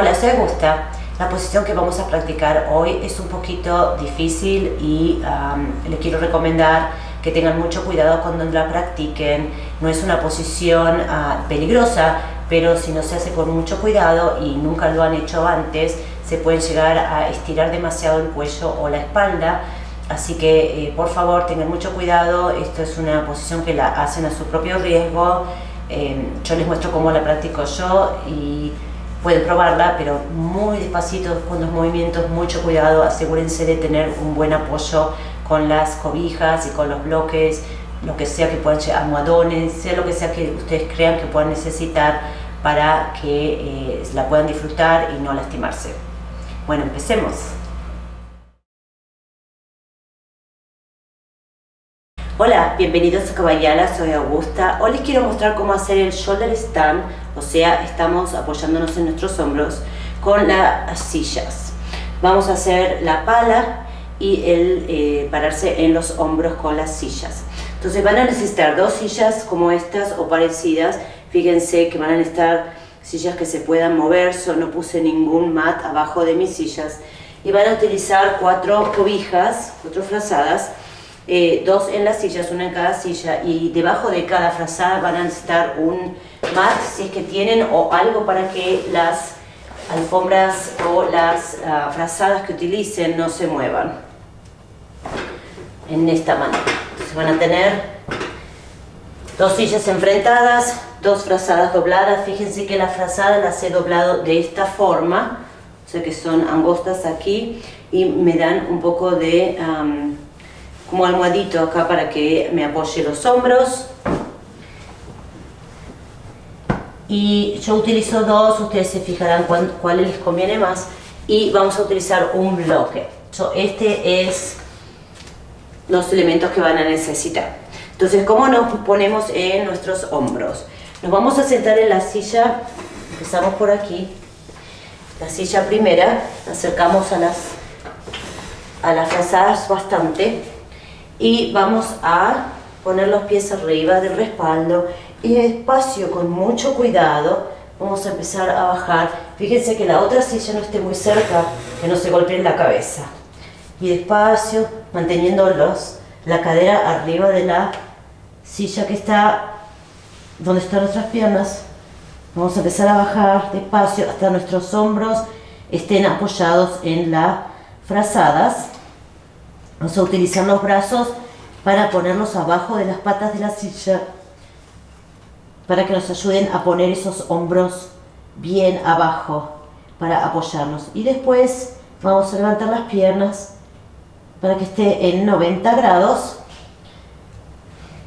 Hola, soy Augusta. La posición que vamos a practicar hoy es un poquito difícil y um, les quiero recomendar que tengan mucho cuidado cuando la practiquen. No es una posición uh, peligrosa, pero si no se hace con mucho cuidado y nunca lo han hecho antes, se pueden llegar a estirar demasiado el cuello o la espalda. Así que eh, por favor tengan mucho cuidado, esto es una posición que la hacen a su propio riesgo. Eh, yo les muestro cómo la practico yo y pueden probarla, pero muy despacito con los movimientos, mucho cuidado, asegúrense de tener un buen apoyo con las cobijas y con los bloques, lo que sea que puedan almohadones, sea lo que sea que ustedes crean que puedan necesitar para que eh, la puedan disfrutar y no lastimarse. Bueno, empecemos. Hola, bienvenidos a Caballala, soy Augusta. Hoy les quiero mostrar cómo hacer el shoulder stand, o sea, estamos apoyándonos en nuestros hombros con las sillas. Vamos a hacer la pala y el eh, pararse en los hombros con las sillas. Entonces van a necesitar dos sillas como estas o parecidas. Fíjense que van a necesitar sillas que se puedan mover, yo no puse ningún mat abajo de mis sillas. Y van a utilizar cuatro cobijas, cuatro frazadas, eh, dos en las sillas, una en cada silla y debajo de cada frazada van a necesitar un mat si es que tienen o algo para que las alfombras o las uh, frazadas que utilicen no se muevan en esta manera. Entonces van a tener dos sillas enfrentadas, dos frazadas dobladas. Fíjense que la frazada las he doblado de esta forma, o sea que son angostas aquí y me dan un poco de como almohadito acá para que me apoye los hombros. Y yo utilizo dos, ustedes se fijarán cuál, les conviene más. Y vamos a utilizar un bloque. este es los elementos que van a necesitar. Entonces, ¿cómo nos ponemos en nuestros hombros? Nos vamos a sentar en la silla, empezamos por aquí, la silla primera, acercamos a las, a las frazadas bastante y vamos a poner los pies arriba del respaldo y despacio, con mucho cuidado, vamos a empezar a bajar. Fíjense que la otra silla no esté muy cerca, que no se golpee en la cabeza. Y despacio, manteniendo los, la cadera arriba de la silla que está donde están nuestras piernas. Vamos a empezar a bajar despacio hasta nuestros hombros estén apoyados en las frazadas. Vamos a utilizar los brazos para ponerlos abajo de las patas de la silla para que nos ayuden a poner esos hombros bien abajo para apoyarnos. Y después vamos a levantar las piernas para que esté en 90 grados.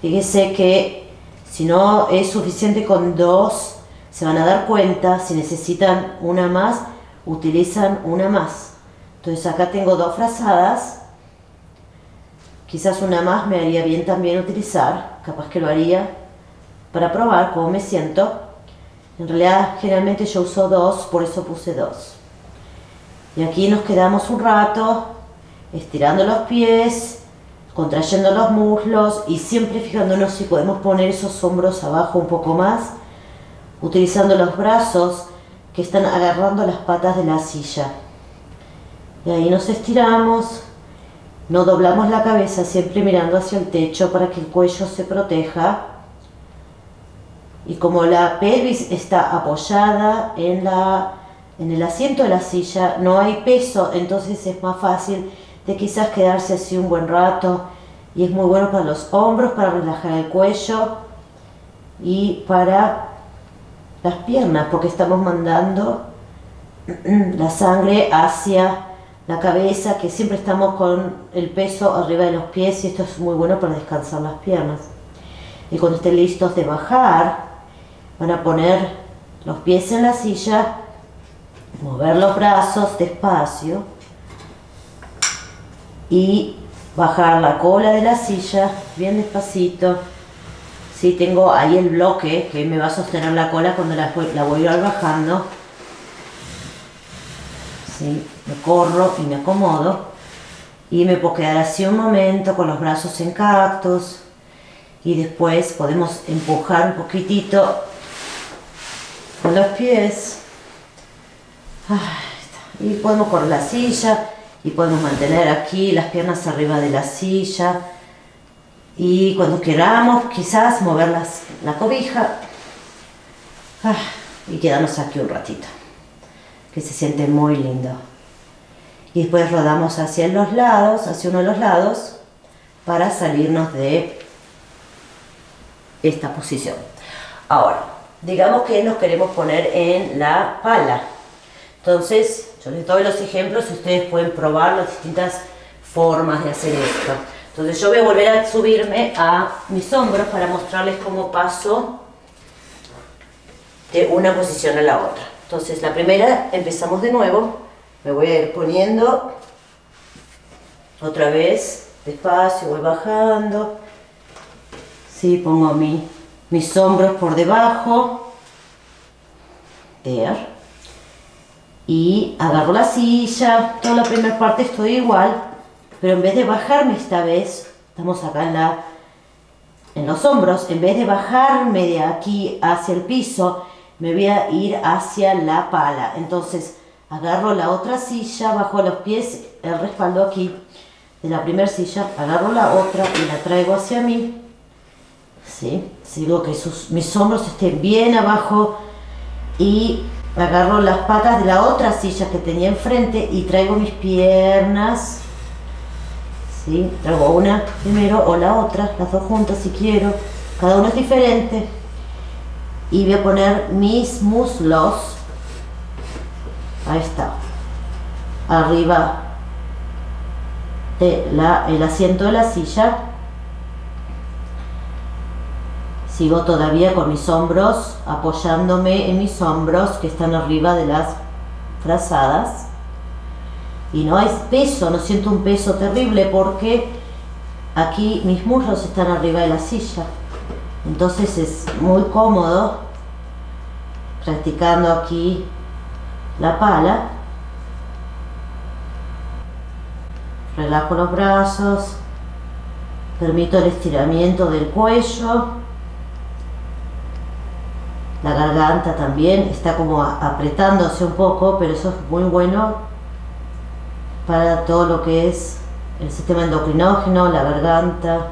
Fíjese que si no es suficiente con dos, se van a dar cuenta, si necesitan una más, utilizan una más. Entonces acá tengo dos frazadas Quizás una más me haría bien también utilizar, capaz que lo haría para probar cómo me siento. En realidad generalmente yo uso dos, por eso puse dos. Y aquí nos quedamos un rato estirando los pies, contrayendo los muslos y siempre fijándonos si podemos poner esos hombros abajo un poco más, utilizando los brazos que están agarrando las patas de la silla. Y ahí nos estiramos, no doblamos la cabeza siempre mirando hacia el techo para que el cuello se proteja. Y como la pelvis está apoyada en, la, en el asiento de la silla, no hay peso, entonces es más fácil de quizás quedarse así un buen rato. Y es muy bueno para los hombros, para relajar el cuello y para las piernas, porque estamos mandando la sangre hacia la cabeza, que siempre estamos con el peso arriba de los pies y esto es muy bueno para descansar las piernas. Y cuando estén listos de bajar, van a poner los pies en la silla, mover los brazos despacio y bajar la cola de la silla bien despacito. Si tengo ahí el bloque que me va a sostener la cola cuando la, la voy a ir bajando. Me corro y me acomodo y me puedo quedar así un momento con los brazos en cactus y después podemos empujar un poquitito con los pies. Y podemos correr la silla y podemos mantener aquí las piernas arriba de la silla. Y cuando queramos, quizás mover la cobija. Y quedarnos aquí un ratito, que se siente muy lindo. Y después rodamos hacia los lados, hacia uno de los lados, para salirnos de esta posición. Ahora, digamos que nos queremos poner en la pala. Entonces, yo les doy los ejemplos y ustedes pueden probar las distintas formas de hacer esto. Entonces yo voy a volver a subirme a mis hombros para mostrarles cómo paso de una posición a la otra. Entonces la primera, empezamos de nuevo, me voy a ir poniendo otra vez, despacio, voy bajando, ¿sí? pongo mi, mis hombros por debajo, y agarro la silla, toda la primera parte estoy igual, pero en vez de bajarme esta vez, estamos acá en, la, en los hombros, en vez de bajarme de aquí hacia el piso, me voy a ir hacia la pala. Entonces agarro la otra silla, bajo los pies, el respaldo aquí de la primera silla, agarro la otra y la traigo hacia mí. ¿Sí? Sigo que sus, mis hombros estén bien abajo y agarro las patas de la otra silla que tenía enfrente y traigo mis piernas. ¿Sí? Traigo una primero o la otra, las dos juntas si quiero. Cada una es diferente y voy a poner mis muslos. Ahí está. Arriba de el asiento de la silla. Sigo todavía con mis hombros apoyándome en mis hombros que están arriba de las frazadas. Y no hay peso, no siento un peso terrible porque aquí mis muslos están arriba de la silla entonces es muy cómodo practicando aquí la pala. Relajo los brazos, permito el estiramiento del cuello, la garganta también está como apretándose un poco, pero eso es muy bueno para todo lo que es el sistema endocrinógeno, la garganta,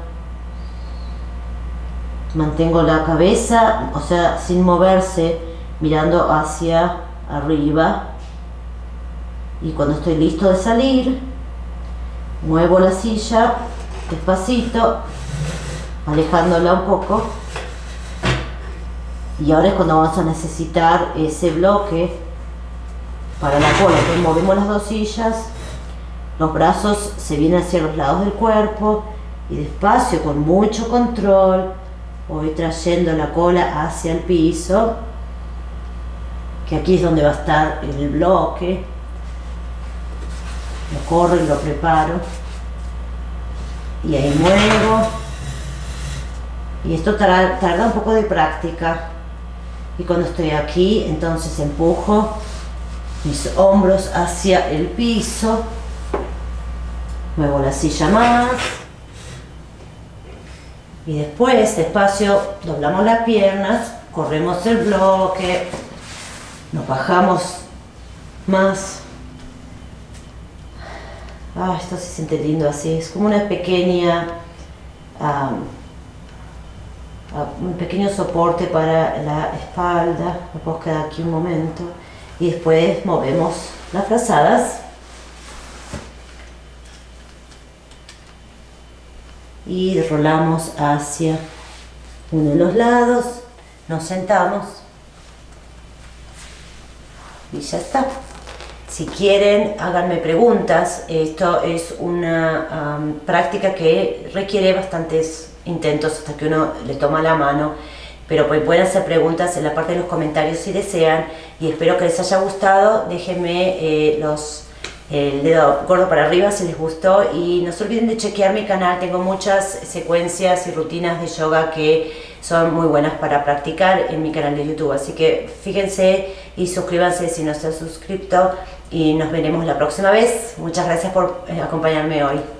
mantengo la cabeza, o sea, sin moverse, mirando hacia arriba. Y cuando estoy listo de salir, muevo la silla despacito, alejándola un poco. Y ahora es cuando vamos a necesitar ese bloque para la cola. Entonces movemos las dos sillas, los brazos se vienen hacia los lados del cuerpo y despacio, con mucho control, voy trayendo la cola hacia el piso, que aquí es donde va a estar el bloque. Lo corro y lo preparo. Y ahí muevo. Y esto tarda, un poco de práctica. Y cuando estoy aquí, entonces empujo mis hombros hacia el piso. Muevo la silla más y después, despacio, doblamos las piernas, corremos el bloque, nos bajamos más. Ah, esto se siente lindo así, es como una pequeña, un pequeño soporte para la espalda. Me puedo quedar aquí un momento y después movemos las frazadas y rolamos hacia uno de los lados, nos sentamos y ya está. Si quieren, háganme preguntas. Esto es una práctica que requiere bastantes intentos hasta que uno le toma la mano. Pero pues pueden hacer preguntas en la parte de los comentarios si desean. Y espero que les haya gustado. Déjenme eh, los el dedo gordo para arriba si les gustó y no se olviden de chequear mi canal, tengo muchas secuencias y rutinas de yoga que son muy buenas para practicar en mi canal de YouTube, así que fíjense y suscríbanse si no se han suscrito y nos veremos la próxima vez. Muchas gracias por eh, acompañarme hoy.